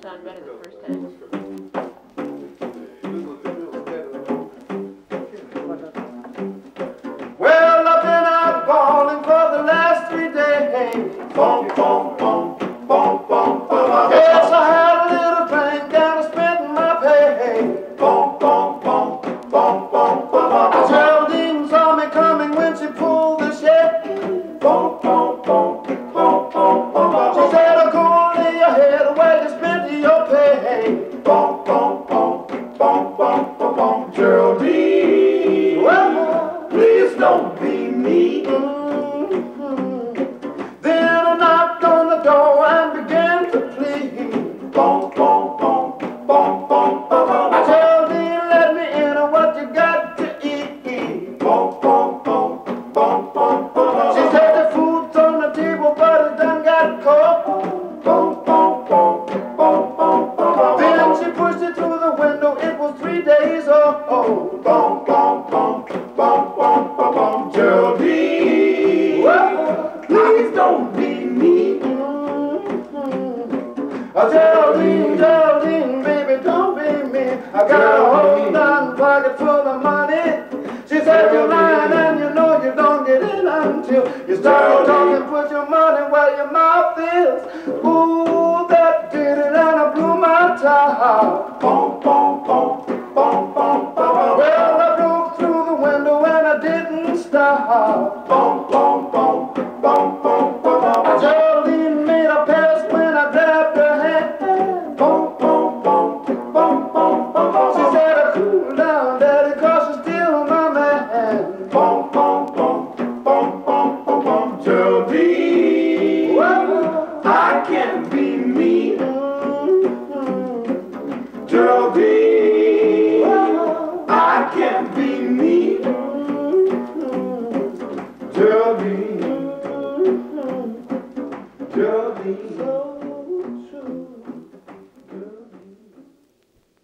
Sound better the first time. Well, I've been out balling for the last three days. Boom, boom, boom, Geraldine, well, please don't be mean. Mm-hmm. Then I knocked on the door and began to plead. Boom, boom, boom, boom, boom. I tell let me in on what you got to eat. Boom, boom, boom, boom, boom, boom, boom. Geraldine, well, please don't be mean. Oh, Geraldine, baby, don't be mean. I got a whole nine pocket full of money. She said you're lying and you know you don't get it until you start talking. Put your money where your mouth is. Ooh, that did it, and I blew my top. Boom, boom, boom, I can't be Geraldine, Geraldine.